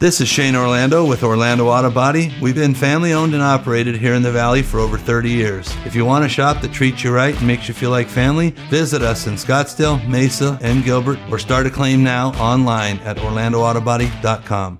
This is Shane Orlando with Orlando Auto Body. We've been family owned and operated here in the Valley for over 30 years. If you want a shop that treats you right and makes you feel like family, visit us in Scottsdale, Mesa, and Gilbert or start a claim now online at OrlandoAutoBody.com.